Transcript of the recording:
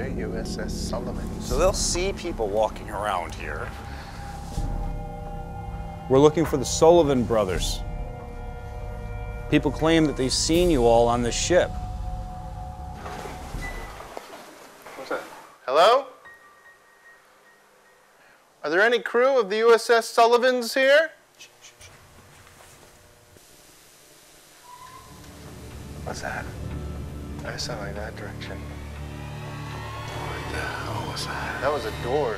USS Sullivan. So they'll see people walking around here. We're looking for the Sullivan brothers. People claim that they've seen you all on this ship. What's that? Hello? Are there any crew of the USS Sullivans here? What's that? That sounded like that direction. That was a door.